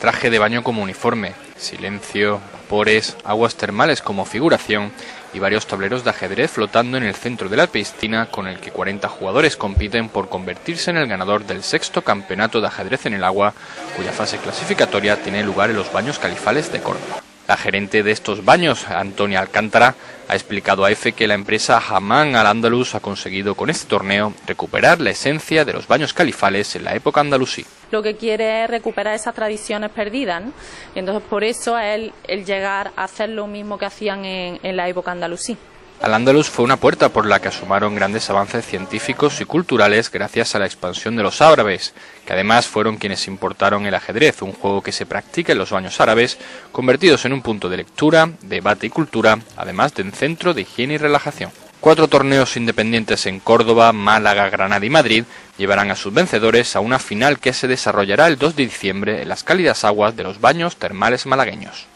Traje de baño como uniforme, silencio, vapores, aguas termales como figuración y varios tableros de ajedrez flotando en el centro de la piscina con el que 40 jugadores compiten por convertirse en el ganador del sexto campeonato de ajedrez en el agua, cuya fase clasificatoria tiene lugar en los baños califales de Córdoba. La gerente de estos baños, Antonia Alcántara, ha explicado a EFE que la empresa Hamán Al Andalus ha conseguido con este torneo recuperar la esencia de los baños califales en la época andalusí. Lo que quiere es recuperar esas tradiciones perdidas, y entonces por eso es el, llegar a hacer lo mismo que hacían en, en la época andalusí. Al-Ándalus fue una puerta por la que asomaron grandes avances científicos y culturales gracias a la expansión de los árabes, que además fueron quienes importaron el ajedrez, un juego que se practica en los baños árabes, convertidos en un punto de lectura, debate y cultura, además de un centro de higiene y relajación. Cuatro torneos independientes en Córdoba, Málaga, Granada y Madrid llevarán a sus vencedores a una final que se desarrollará el 2 de diciembre en las cálidas aguas de los baños termales malagueños.